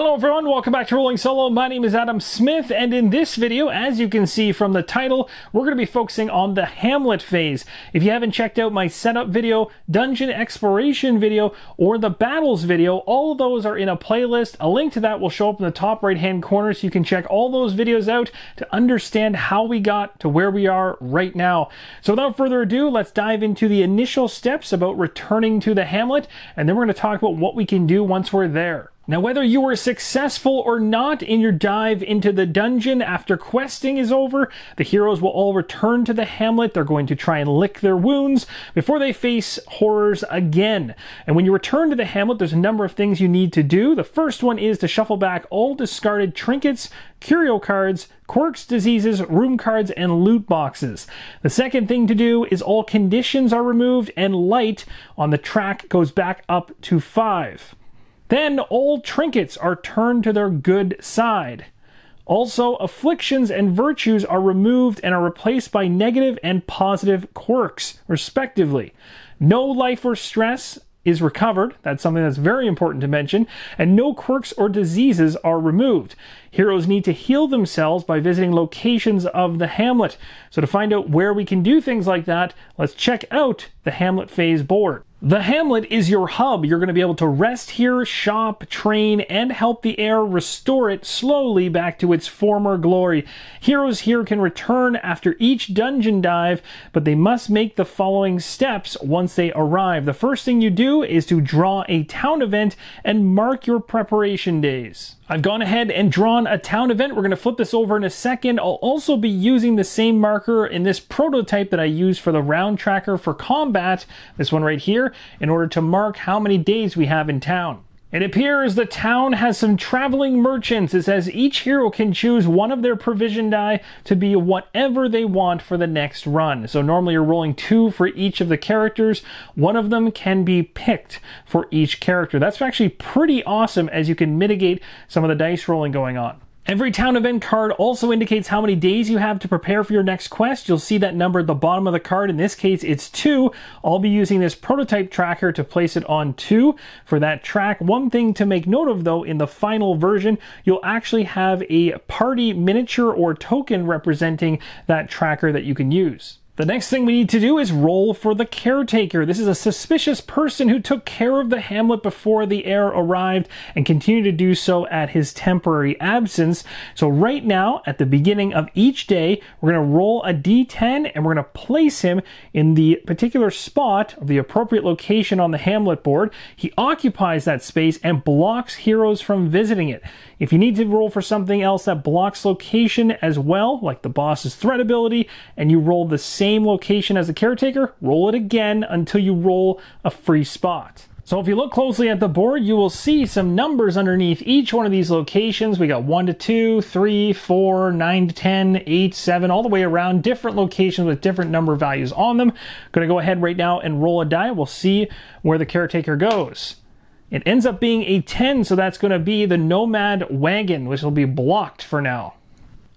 Hello everyone, welcome back to Rolling Solo. My name is Adam Smith, and in this video, as you can see from the title, we're going to be focusing on the Hamlet phase. If you haven't checked out my setup video, dungeon exploration video, or the battles video, all of those are in a playlist. A link to that will show up in the top right hand corner so you can check all those videos out to understand how we got to where we are right now. So without further ado, let's dive into the initial steps about returning to the Hamlet, and then we're going to talk about what we can do once we're there. Now, whether you were successful or not in your dive into the dungeon after questing is over, the heroes will all return to the hamlet. They're going to try and lick their wounds before they face horrors again. And when you return to the hamlet, there's a number of things you need to do. The first one is to shuffle back all discarded trinkets, curio cards, quirks, diseases, room cards, and loot boxes. The second thing to do is all conditions are removed and light on the track goes back up to 5. Then all trinkets are turned to their good side. Also, afflictions and virtues are removed and are replaced by negative and positive quirks, respectively. No life or stress is recovered. That's something that's very important to mention. And no quirks or diseases are removed. Heroes need to heal themselves by visiting locations of the Hamlet. So to find out where we can do things like that, let's check out the Hamlet phase board. The Hamlet is your hub. You're going to be able to rest here, shop, train, and help the heir restore it slowly back to its former glory. Heroes here can return after each dungeon dive, but they must make the following steps once they arrive. The first thing you do is to draw a town event and mark your preparation days. I've gone ahead and drawn a town event. We're going to flip this over in a second. I'll also be using the same marker in this prototype that I used for the round tracker for combat, this one right here, in order to mark how many days we have in town. It appears the town has some traveling merchants. It says each hero can choose one of their provision die to be whatever they want for the next run. So normally you're rolling two for each of the characters. One of them can be picked for each character. That's actually pretty awesome as you can mitigate some of the dice rolling going on. Every town event card also indicates how many days you have to prepare for your next quest. You'll see that number at the bottom of the card. In this case, it's two. I'll be using this prototype tracker to place it on two for that track. One thing to make note of though, in the final version, you'll actually have a party miniature or token representing that tracker that you can use. The next thing we need to do is roll for the caretaker. This is a suspicious person who took care of the hamlet before the heir arrived and continued to do so at his temporary absence. So right now, at the beginning of each day, we're going to roll a d10 and we're going to place him in the particular spot of the appropriate location on the hamlet board. He occupies that space and blocks heroes from visiting it. If you need to roll for something else that blocks location as well, like the boss's threat ability, and you roll the same location as the caretaker, roll it again until you roll a free spot. So if you look closely at the board, you will see some numbers underneath each one of these locations. We got 1 to 2, 3, 4, 9 to 10, 8, 7, all the way around, different locations with different number values on them. Going to go ahead right now and roll a die. We'll see where the caretaker goes. It ends up being a 10, so that's going to be the Nomad Wagon, which will be blocked for now.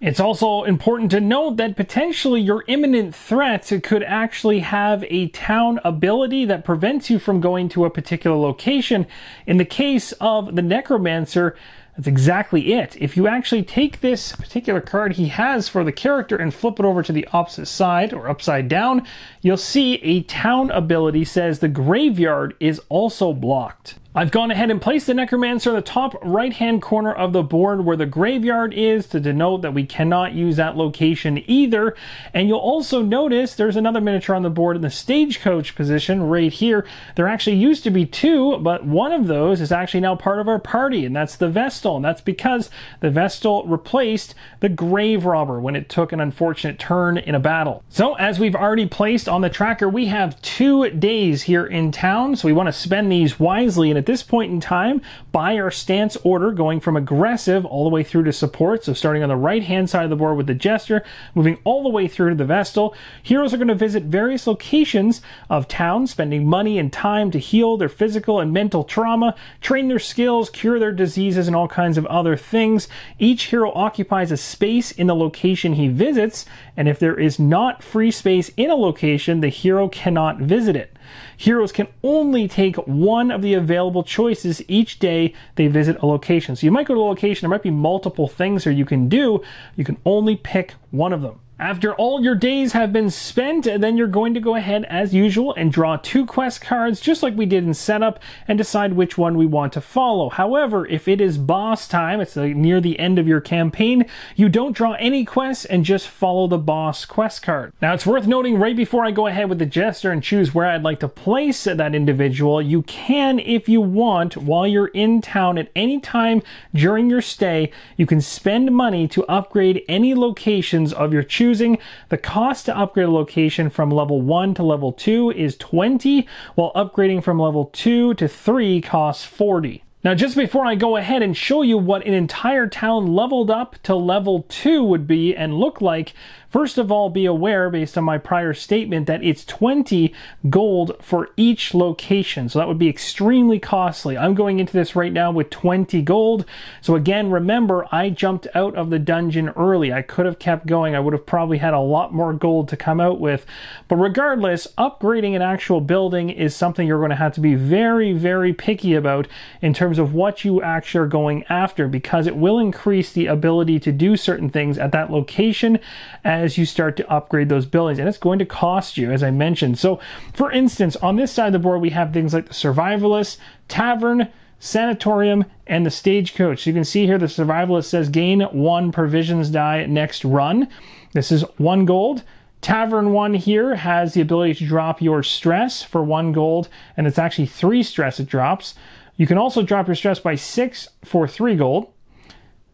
It's also important to note that potentially your imminent threat could actually have a town ability that prevents you from going to a particular location. In the case of the Necromancer, that's exactly it. If you actually take this particular card he has for the character and flip it over to the opposite side or upside down, you'll see a town ability says the graveyard is also blocked. I've gone ahead and placed the Necromancer in the top right hand corner of the board where the graveyard is to denote that we cannot use that location either. And you'll also notice there's another miniature on the board in the stagecoach position right here. There actually used to be two, but one of those is actually now part of our party, and that's the Vestal. And that's because the Vestal replaced the Grave Robber when it took an unfortunate turn in a battle. So as we've already placed on the tracker, we have two days here in town, so we want to spend these wisely. And this point in time by our stance order going from aggressive all the way through to support. So starting on the right hand side of the board with the Jester, moving all the way through to the Vestal. Heroes are going to visit various locations of town, spending money and time to heal their physical and mental trauma, train their skills, cure their diseases, and all kinds of other things. Each hero occupies a space in the location he visits, and if there is not free space in a location, the hero cannot visit it. Heroes can only take one of the available choices each day they visit a location. So you might go to a location, there might be multiple things here you can do. You can only pick one of them. After all your days have been spent, then you're going to go ahead as usual and draw two quest cards just like we did in setup and decide which one we want to follow. However, if it is boss time, it's near the end of your campaign, you don't draw any quests and just follow the boss quest card. Now it's worth noting right before I go ahead with the jester and choose where I'd like to place that individual, you can, if you want, while you're in town at any time during your stay, you can spend money to upgrade any locations of your choosing choosing. The cost to upgrade a location from level 1 to level 2 is 20, while upgrading from level 2 to 3 costs 40. Now, just before I go ahead and show you what an entire town leveled up to level 2 would be and look like, First of all, be aware, based on my prior statement, that it's 20 gold for each location. So that would be extremely costly. I'm going into this right now with 20 gold. So again, remember, I jumped out of the dungeon early. I could have kept going. I would have probably had a lot more gold to come out with. But regardless, upgrading an actual building is something you're going to have to be very, very picky about in terms of what you actually are going after because it will increase the ability to do certain things at that location as you start to upgrade those buildings. And it's going to cost you, as I mentioned. So, for instance, on this side of the board, we have things like the Survivalist, Tavern, Sanatorium, and the Stagecoach. So you can see here the Survivalist says gain one provisions die next run. This is one gold. Tavern 1 here has the ability to drop your stress for 1 gold, and it's actually 3 stress it drops. You can also drop your stress by 6 for 3 gold.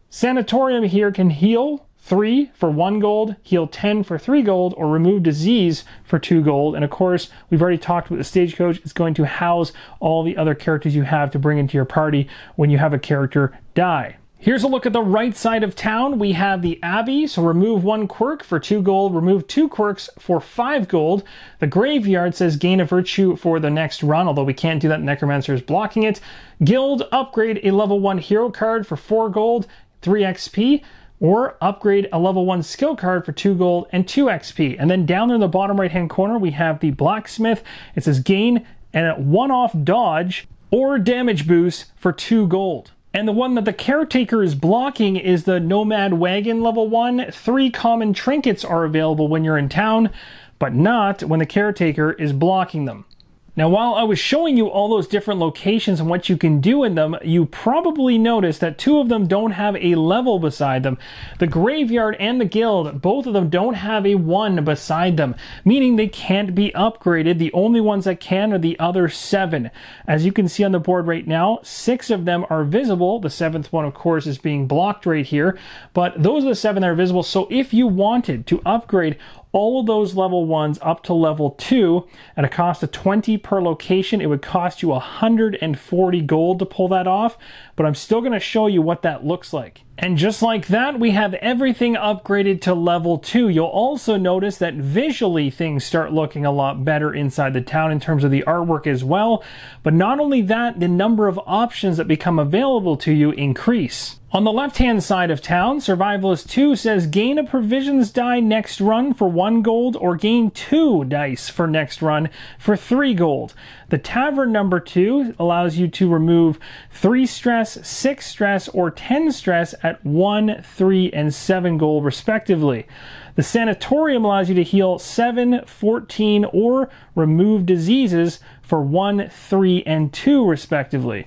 Sanatorium here can heal 3 for 1 gold, heal 10 for 3 gold, or remove disease for 2 gold. And of course, we've already talked about the stagecoach. It's going to house all the other characters you have to bring into your party when you have a character die. Here's a look at the right side of town. We have the Abbey, so remove one quirk for two gold, remove two quirks for five gold. The Graveyard says gain a virtue for the next run, although we can't do that, Necromancer is blocking it. Guild, upgrade a level one hero card for four gold, three XP or upgrade a level 1 skill card for 2 gold and 2 XP. And then down there in the bottom right hand corner, we have the Blacksmith. It says gain and one off dodge or damage boost for 2 gold. And the one that the caretaker is blocking is the Nomad Wagon level 1. Three common trinkets are available when you're in town, but not when the caretaker is blocking them. Now, while I was showing you all those different locations and what you can do in them, you probably noticed that two of them don't have a level beside them. The Graveyard and the Guild, both of them don't have a 1 beside them, meaning they can't be upgraded. The only ones that can are the other 7. As you can see on the board right now, 6 of them are visible. The 7th one, of course, is being blocked right here, but those are the 7 that are visible. So if you wanted to upgrade all of those level ones up to level two at a cost of 20 per location. It would cost you 140 gold to pull that off, but I'm still going to show you what that looks like. And just like that, we have everything upgraded to level 2. You'll also notice that visually things start looking a lot better inside the town in terms of the artwork as well. But not only that, the number of options that become available to you increase. On the left-hand side of town, Survivalist 2 says gain a provisions die next run for 1 gold or gain 2 dice for next run for 3 gold. The Tavern number 2 allows you to remove 3 stress, 6 stress, or 10 stress at 1, 3, and 7 gold respectively. The Sanatorium allows you to heal 7, 14, or remove diseases for 1, 3, and 2 respectively.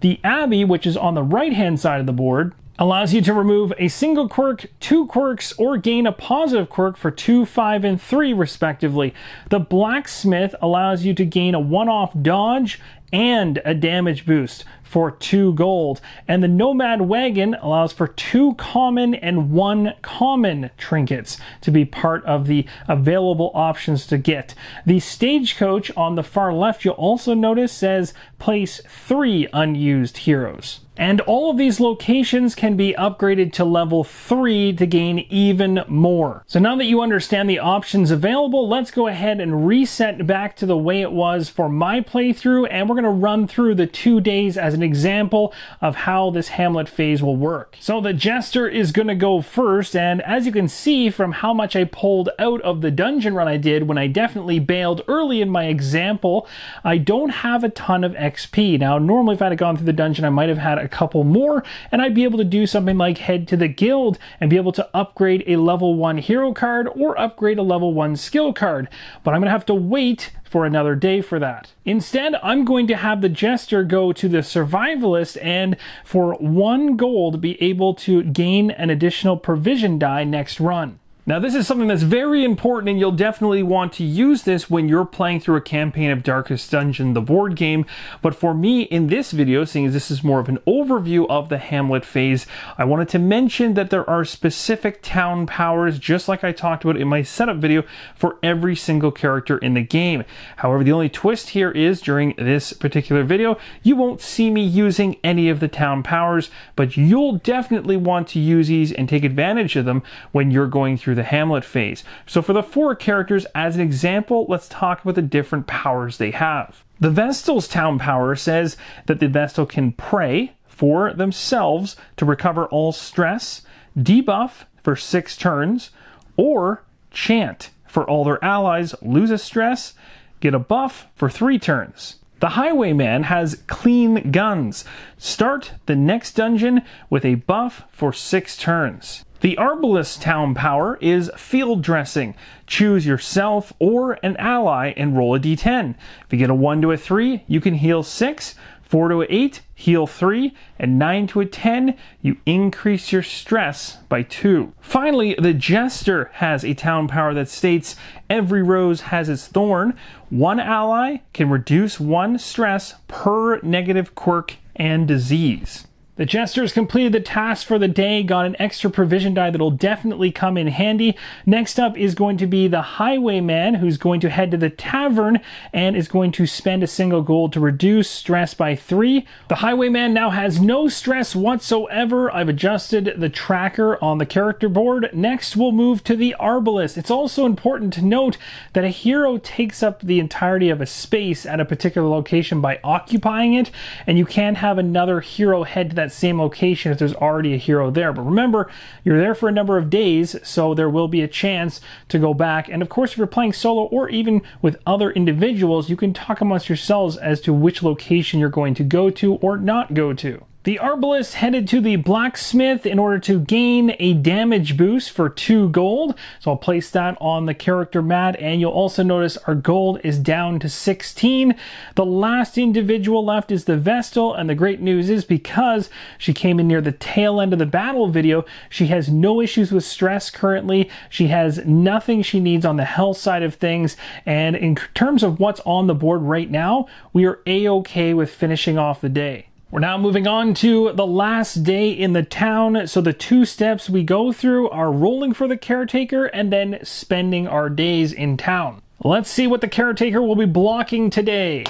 The Abbey, which is on the right hand side of the board, allows you to remove a single quirk, two quirks, or gain a positive quirk for 2, 5, and 3 respectively. The Blacksmith allows you to gain a one-off dodge and a damage boost for two gold. And the Nomad Wagon allows for two common and one common trinkets to be part of the available options to get. The Stagecoach on the far left, you'll also notice says place three unused heroes. And all of these locations can be upgraded to level 3 to gain even more. So now that you understand the options available, let's go ahead and reset back to the way it was for my playthrough, and we're going to run through the two days as an example of how this Hamlet phase will work. So the Jester is going to go first, and as you can see from how much I pulled out of the dungeon run I did when I definitely bailed early in my example, I don't have a ton of XP. Now, normally if I had gone through the dungeon, I might have had a couple more, and I'd be able to do something like head to the guild and be able to upgrade a level 1 hero card or upgrade a level 1 skill card. But I'm going to have to wait for another day for that. Instead, I'm going to have the Jester go to the Survivalist and for one gold be able to gain an additional provision die next run. Now this is something that's very important and you'll definitely want to use this when you're playing through a campaign of Darkest Dungeon, the board game. But for me in this video, seeing as this is more of an overview of the Hamlet phase, I wanted to mention that there are specific town powers, just like I talked about in my setup video, for every single character in the game. However, the only twist here is during this particular video, you won't see me using any of the town powers, but you'll definitely want to use these and take advantage of them when you're going through the Hamlet phase. So for the four characters, as an example, let's talk about the different powers they have. The Vestal's town power says that the Vestal can pray for themselves to recover all stress, debuff for six turns, or chant for all their allies lose a stress, get a buff for three turns. The Highwayman has clean guns. Start the next dungeon with a buff for six turns. The Arbalest town power is field dressing. Choose yourself or an ally and roll a d10. If you get a 1 to a 3, you can heal 6, 4 to a 8, heal 3, and 9 to a 10, you increase your stress by 2. Finally, the Jester has a town power that states every rose has its thorn. One ally can reduce 1 stress per negative quirk and disease. The Jesters completed the task for the day, got an extra provision die that'll definitely come in handy. Next up is going to be the Highwayman, who's going to head to the tavern and is going to spend a single gold to reduce stress by three. The Highwayman now has no stress whatsoever. I've adjusted the tracker on the character board. Next, we'll move to the Arbalest. It's also important to note that a hero takes up the entirety of a space at a particular location by occupying it, and you can't have another hero head to that same location if there's already a hero there. But remember, you're there for a number of days, so there will be a chance to go back. And of course, if you're playing solo or even with other individuals, you can talk amongst yourselves as to which location you're going to go to or not go to. The Arbalest headed to the blacksmith in order to gain a damage boost for 2 gold. So I'll place that on the character mat and you'll also notice our gold is down to 16. The last individual left is the Vestal and the great news is because she came in near the tail end of the battle video, she has no issues with stress currently. She has nothing she needs on the health side of things and in terms of what's on the board right now, we are a-okay with finishing off the day. We're now moving on to the last day in the town. So the two steps we go through are rolling for the caretaker and then spending our days in town. Let's see what the caretaker will be blocking today.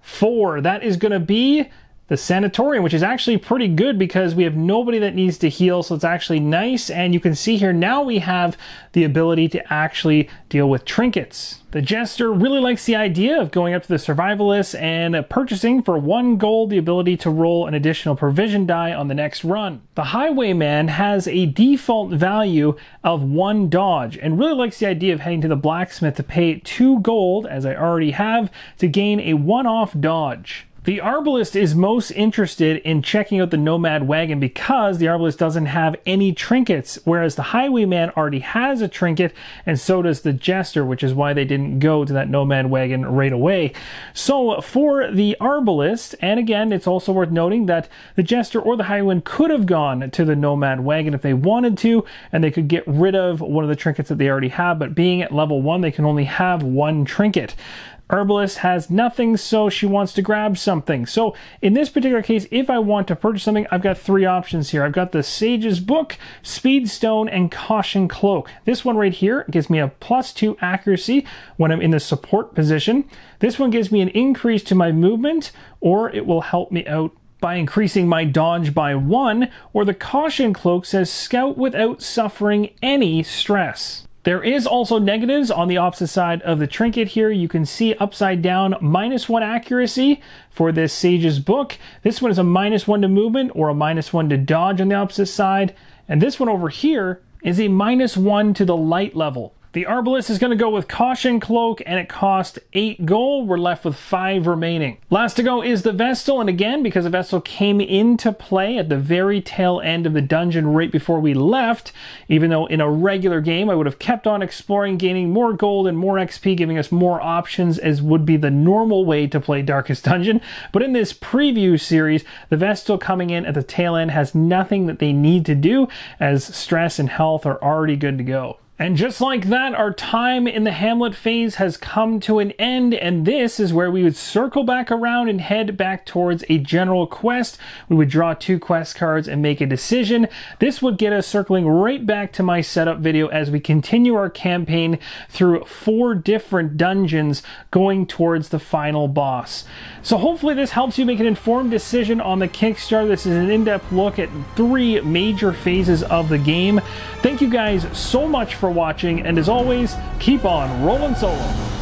Four, that is going to be the sanatorium, which is actually pretty good because we have nobody that needs to heal, so it's actually nice. And you can see here now we have the ability to actually deal with trinkets. The Jester really likes the idea of going up to the Survivalist and purchasing for one gold the ability to roll an additional provision die on the next run. The Highwayman has a default value of one dodge and really likes the idea of heading to the blacksmith to pay two gold, as I already have, to gain a one-off dodge. The Arbalest is most interested in checking out the Nomad Wagon because the Arbalest doesn't have any trinkets, whereas the Highwayman already has a trinket, and so does the Jester, which is why they didn't go to that Nomad Wagon right away. So for the Arbalest, and again, it's also worth noting that the Jester or the Highwayman could have gone to the Nomad Wagon if they wanted to, and they could get rid of one of the trinkets that they already have, but being at level 1, they can only have one trinket. Arbalest has nothing, so she wants to grab something. So in this particular case, if I want to purchase something, I've got three options here. I've got the Sage's Book, Speedstone, and Caution Cloak. This one right here gives me a plus two accuracy when I'm in the support position. This one gives me an increase to my movement, or it will help me out by increasing my dodge by one, or the Caution Cloak says scout without suffering any stress. There is also negatives on the opposite side of the trinket here. You can see upside down minus one accuracy for this Sage's book. This one is a minus one to movement or a minus one to dodge on the opposite side. And this one over here is a minus one to the light level. The Arbalest is going to go with Caution Cloak, and it cost 8 gold. We're left with 5 remaining. Last to go is the Vestal, and again, because the Vestal came into play at the very tail end of the dungeon right before we left, even though in a regular game I would have kept on exploring, gaining more gold and more XP, giving us more options as would be the normal way to play Darkest Dungeon. But in this preview series, the Vestal coming in at the tail end has nothing that they need to do, as stress and health are already good to go. And just like that, our time in the Hamlet phase has come to an end, and this is where we would circle back around and head back towards a general quest. We would draw two quest cards and make a decision. This would get us circling right back to my setup video as we continue our campaign through four different dungeons going towards the final boss. So hopefully this helps you make an informed decision on the Kickstarter. This is an in-depth look at three major phases of the game. Thank you guys so much for for watching, and as always, keep on rolling solo.